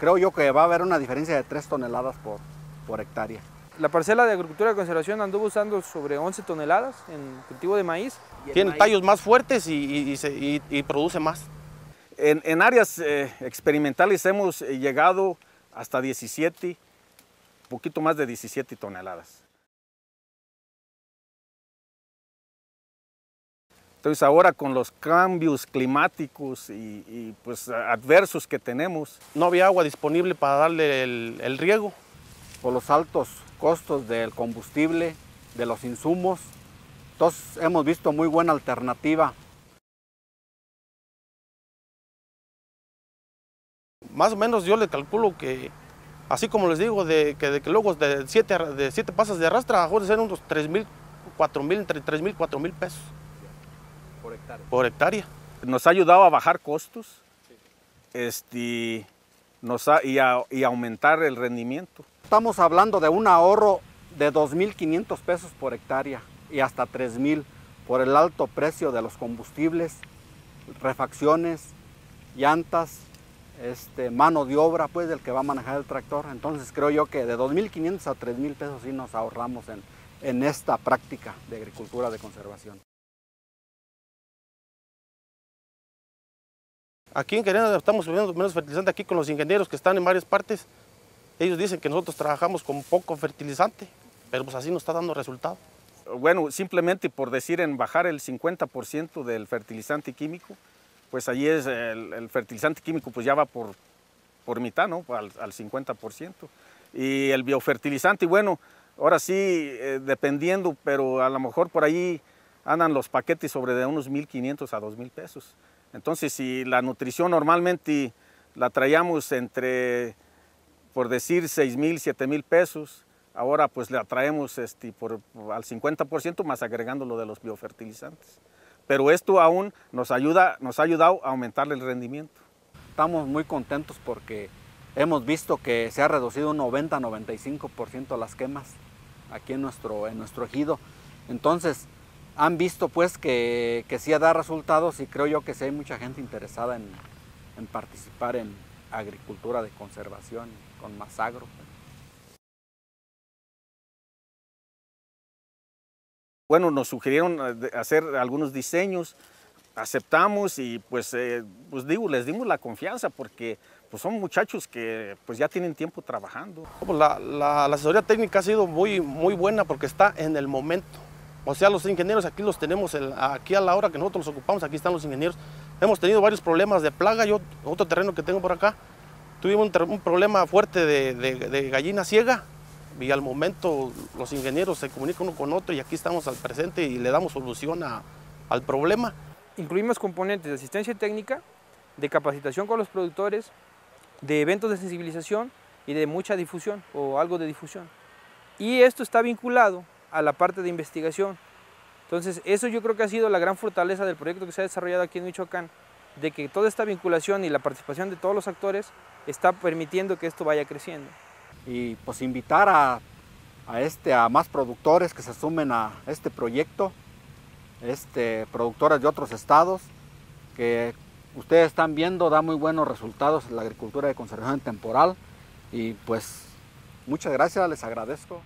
creo yo que va a haber una diferencia de 3 toneladas por, por hectárea. La parcela de agricultura de conservación anduvo usando sobre 11 toneladas en cultivo de maíz. Tiene tallos más fuertes y, y, y, produce más. En, en áreas eh, experimentales hemos eh, llegado hasta 17, poquito más de 17 toneladas. Entonces ahora con los cambios climáticos y, pues adversos que tenemos. No había agua disponible para darle el, riego. Por los altos costos del combustible, de los insumos, entonces hemos visto muy buena alternativa. Más o menos yo le calculo que, así como les digo, de que, de que luego de siete, de siete pasas de arrastra, a ser unos 3 mil, 4 mil, entre 3 mil, 4 mil pesos por hectárea. Nos ha ayudado a bajar costos este, nos y, a, y aumentar el rendimiento. Estamos hablando de un ahorro de 2.500 pesos por hectárea y hasta 3.000 por el alto precio de los combustibles, refacciones, llantas, este, mano de obra pues del que va a manejar el tractor. Entonces creo yo que de 2.500 a 3.000 pesos sí nos ahorramos en, en esta práctica de agricultura de conservación. Aquí en Querétaro estamos subiendo menos fertilizante aquí con los ingenieros que están en varias partes. Ellos dicen que nosotros trabajamos con poco fertilizante, pero pues así nos está dando resultado. Bueno, simplemente por decir en bajar el 50% del fertilizante químico, pues allí es el, fertilizante químico pues ya va por, por mitad, ¿no? Al, 50%. Y el biofertilizante, bueno, ahora sí, eh, dependiendo, pero a lo mejor por ahí andan los paquetes sobre de unos 1.500 a 2.000 pesos. Entonces, si la nutrición normalmente la traíamos entre, por decir, 6 mil, 7 mil pesos, ahora pues la traemos este, por, al 50% más agregando lo de los biofertilizantes. Pero esto aún nos, ayuda, nos ha ayudado a aumentar el rendimiento. Estamos muy contentos porque hemos visto que se ha reducido un 90-95% las quemas aquí en nuestro, en nuestro ejido. Entonces, han visto pues que, que sí da resultados y creo yo que sí hay mucha gente interesada en, participar en agricultura de conservación con más agro. Bueno, nos sugirieron eh, hacer algunos diseños, aceptamos y pues, eh, pues digo, les dimos la confianza porque pues son muchachos que pues ya tienen tiempo trabajando. La, la, la asesoría técnica ha sido muy, muy buena porque está en el momento. O sea, los ingenieros aquí los tenemos, aquí a la hora que nosotros los ocupamos, aquí están los ingenieros. Hemos tenido varios problemas de plaga, yo otro terreno que tengo por acá, tuvimos un, problema fuerte de, gallina ciega y al momento los ingenieros se comunican uno con otro y aquí estamos al presente y le damos solución al problema. Incluimos componentes de asistencia técnica, de capacitación con los productores, de eventos de sensibilización y de mucha difusión o algo de difusión. Y esto está vinculado a la parte de investigación. Entonces, eso yo creo que ha sido la gran fortaleza del proyecto que se ha desarrollado aquí en Michoacán, de que toda esta vinculación y la participación de todos los actores está permitiendo que esto vaya creciendo. Y pues invitar a, este, a más productores que se sumen a este proyecto, este, productores de otros estados, que ustedes están viendo, da muy buenos resultados en la agricultura de conservación temporal y pues muchas gracias, les agradezco.